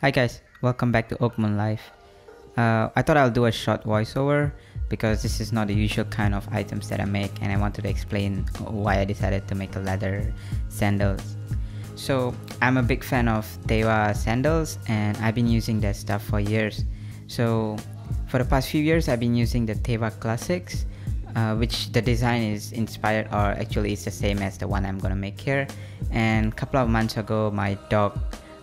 Hi guys, welcome back to Oakmoon Life. Uh, I thought I'll do a short voiceover because this is not the usual kind of items that I make and I wanted to explain why I decided to make a leather sandals. So I'm a big fan of Teva sandals and I've been using that stuff for years. So for the past few years I've been using the Teva Classics uh, which the design is inspired or actually it's the same as the one I'm gonna make here and a couple of months ago my dog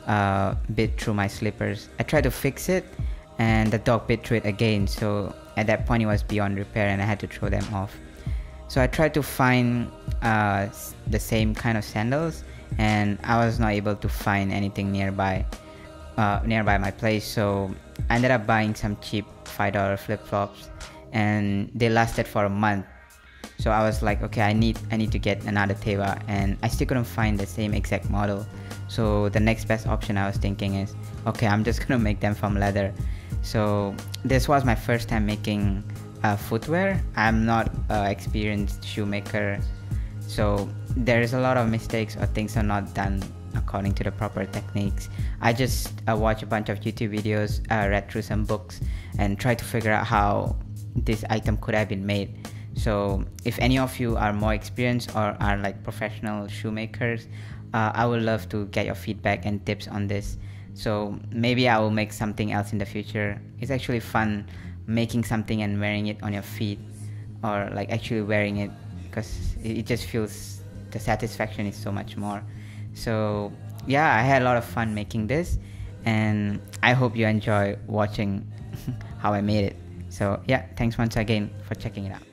uh, bit through my slippers. I tried to fix it and the dog bit through it again. So at that point it was beyond repair and I had to throw them off. So I tried to find uh, the same kind of sandals and I was not able to find anything nearby uh, nearby my place. So I ended up buying some cheap $5 flip-flops and they lasted for a month. So I was like okay I need I need to get another Teva and I still couldn't find the same exact model so the next best option I was thinking is okay I'm just gonna make them from leather. So this was my first time making uh, footwear. I'm not an experienced shoemaker so there is a lot of mistakes or things are not done according to the proper techniques. I just uh, watch a bunch of YouTube videos uh, read through some books and try to figure out how this item could have been made. So if any of you are more experienced or are like professional shoemakers uh, i would love to get your feedback and tips on this. So maybe i will make something else in the future. It's actually fun making something and wearing it on your feet or like actually wearing it because it just feels the satisfaction is so much more. So yeah i had a lot of fun making this and i hope you enjoy watching how i made it. So yeah, thanks once again for checking it out.